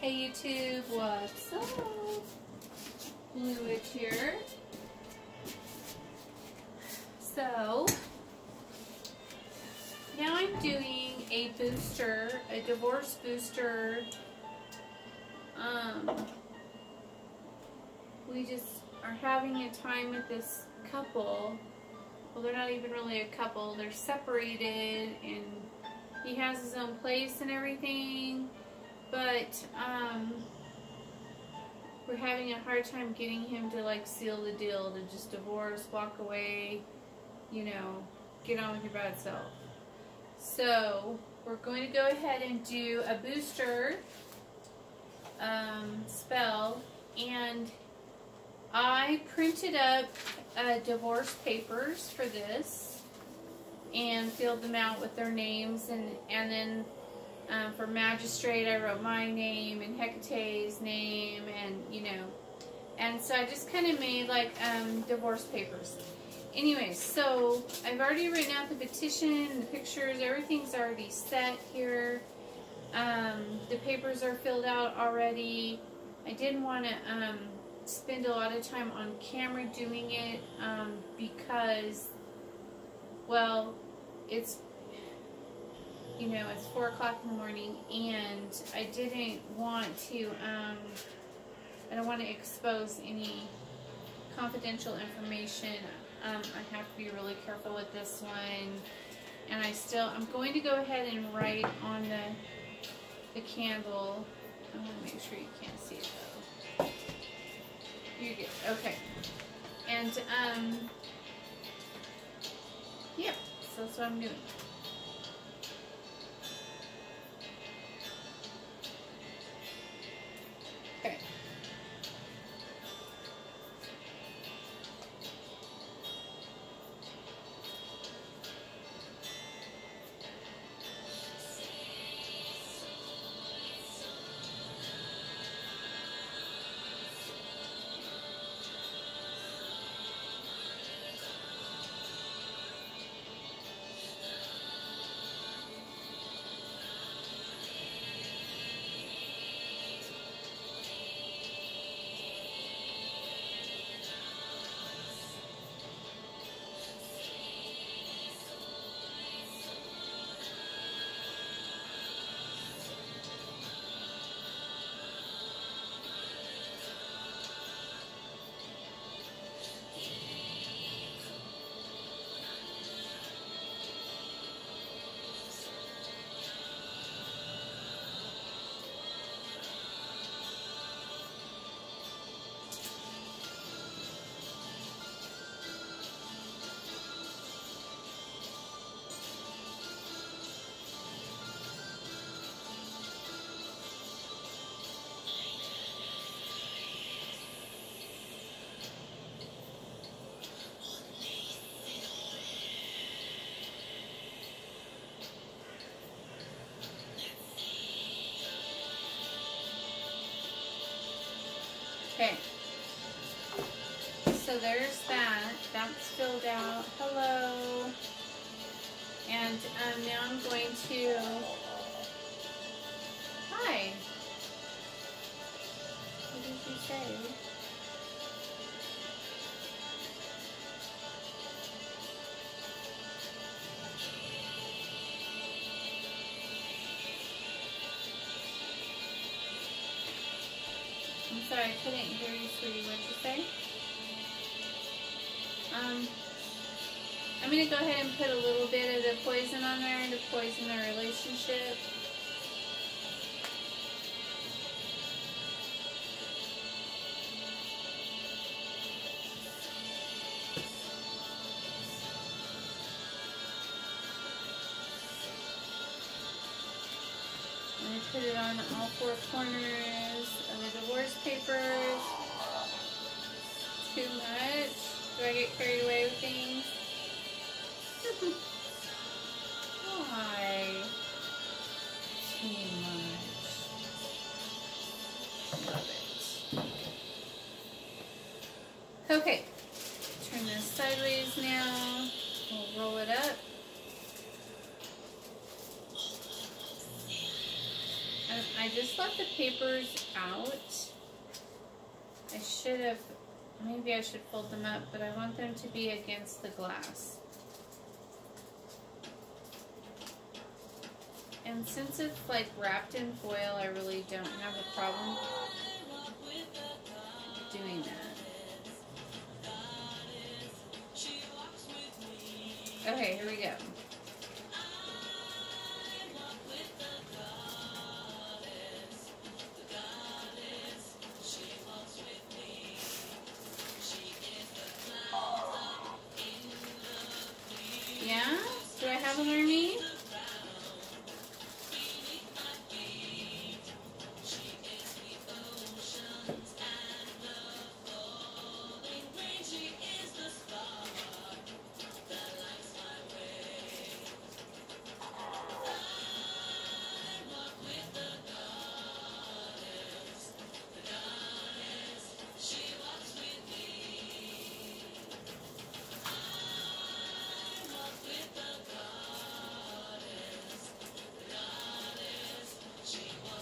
Hey YouTube, what's up? Witch here. So, now I'm doing a booster, a divorce booster. Um, we just are having a time with this couple. Well, they're not even really a couple. They're separated and he has his own place and everything. But, um, we're having a hard time getting him to like seal the deal to just divorce, walk away, you know, get on with your bad self. So we're going to go ahead and do a booster um, spell and I printed up uh, divorce papers for this and filled them out with their names and, and then um, for magistrate, I wrote my name and Hecate's name, and you know, and so I just kind of made like um, divorce papers. Anyway, so I've already written out the petition, the pictures, everything's already set here. Um, the papers are filled out already. I didn't want to um, spend a lot of time on camera doing it um, because, well, it's you know, it's 4 o'clock in the morning, and I didn't want to, um, I don't want to expose any confidential information. Um, I have to be really careful with this one. And I still, I'm going to go ahead and write on the, the candle. I want to make sure you can't see it though. You're good. Okay. And, um, yeah, so that's what I'm doing. So there's that. That's filled out. Hello. And um, now I'm going to... Hi. What did you say? I'm sorry, I couldn't hear you, sweetie. What'd you say? Um, I'm going to go ahead and put a little bit of the poison on there to poison the relationship. I'm to put it on all four corners of the divorce papers. Too much? Do I get carried away with things? Why? Too much. Love it. Okay. Turn this sideways now. We'll roll it up. I I just left the papers out. I should have, maybe I should fold them up, but I want them to be against the glass. And since it's like wrapped in foil, I really don't have a problem with doing that. Okay, here we go.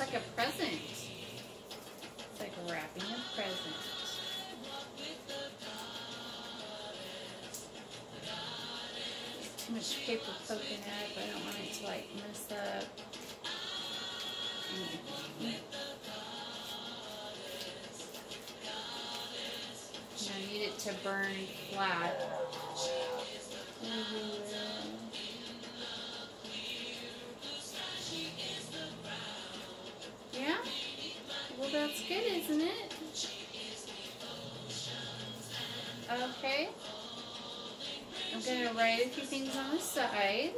It's like a present. It's like wrapping a present. Too much paper poking it, but I don't want it to like mess up. Mm-hmm. And I need it to burn flat. everywhere. Yeah? Write a few things on the side.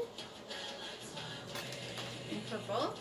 In purple.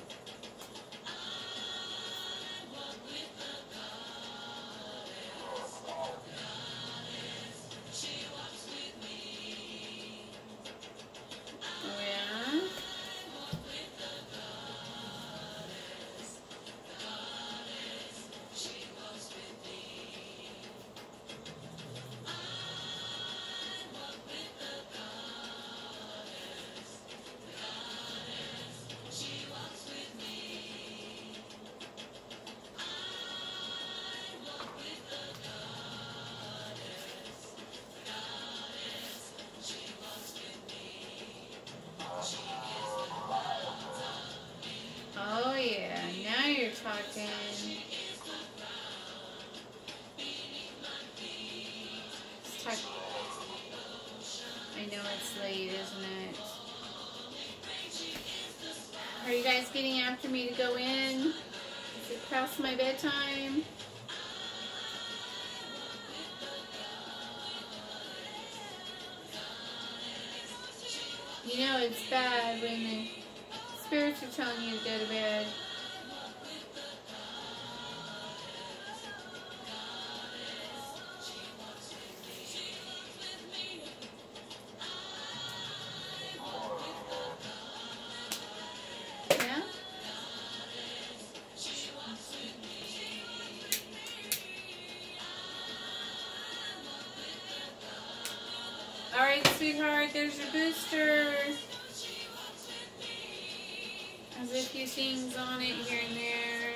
Guys getting after me to go in? Is it past my bedtime? You know it's bad when the spirits are telling you to go to bed. There's your booster. Has a few things on it here and there.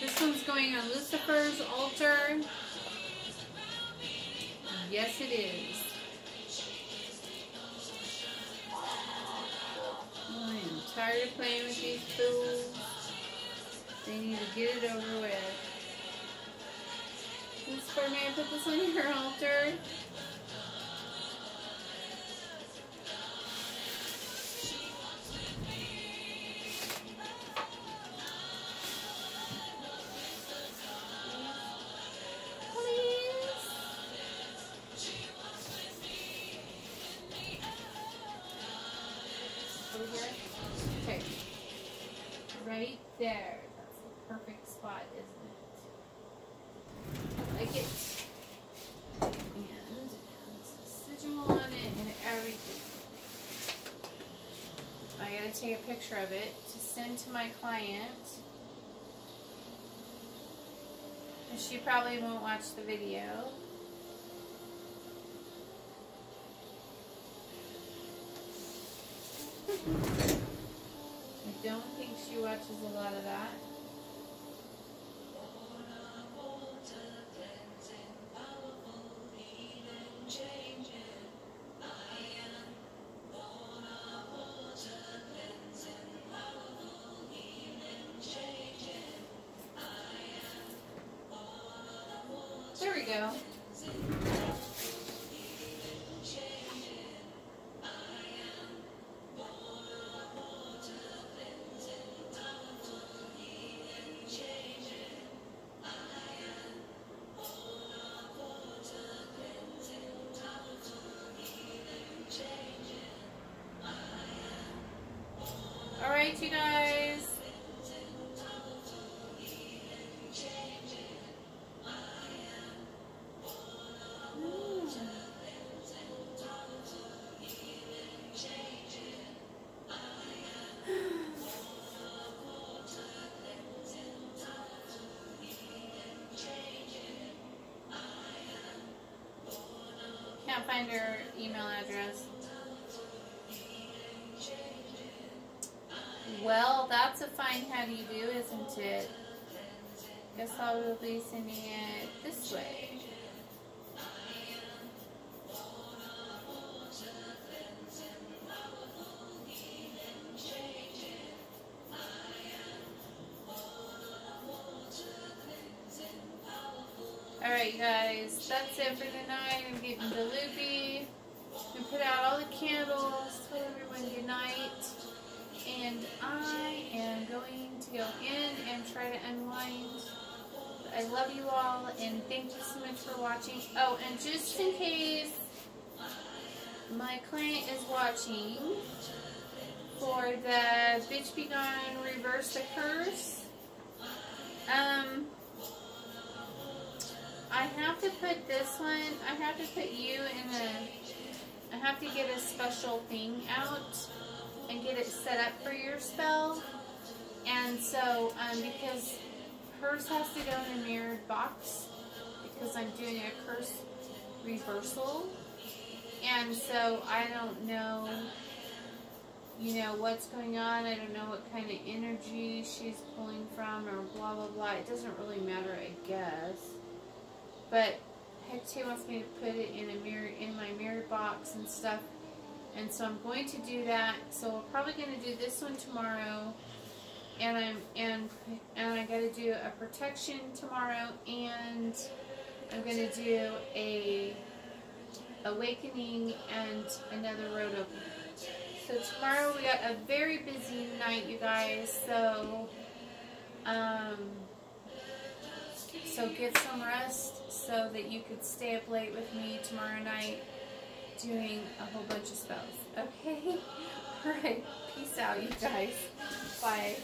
This one's going on Lucifer's altar. Yes, it is. I am tired of playing with these fools. They need to get it over with. Lucifer, may I put this on your altar? Take a picture of it to send to my client. And she probably won't watch the video. I don't think she watches a lot of that. There find email address. Well, that's a fine how do you do, isn't it? Guess I will be sending it this way. That's it for tonight. I'm getting the loopy. We put out all the candles. Tell everyone good night. And I am going to go in and try to unwind. I love you all and thank you so much for watching. Oh, and just in case my client is watching for the Bitch Be Gone Reverse the Curse, um, I have to put this one, I have to put you in a, I have to get a special thing out and get it set up for your spell. And so, um, because hers has to go in a mirrored box, because I'm doing a curse reversal. And so I don't know, you know, what's going on. I don't know what kind of energy she's pulling from or blah, blah, blah. It doesn't really matter, I guess. But Hecate wants me to put it in a mirror, in my mirror box and stuff. And so I'm going to do that. So we're probably going to do this one tomorrow. And I'm and and I got to do a protection tomorrow and I'm going to do a awakening and another road opening. So tomorrow we got a very busy night, you guys. So um so get some rest so that you could stay up late with me tomorrow night doing a whole bunch of spells. Okay? Alright. Peace out, you guys. Bye.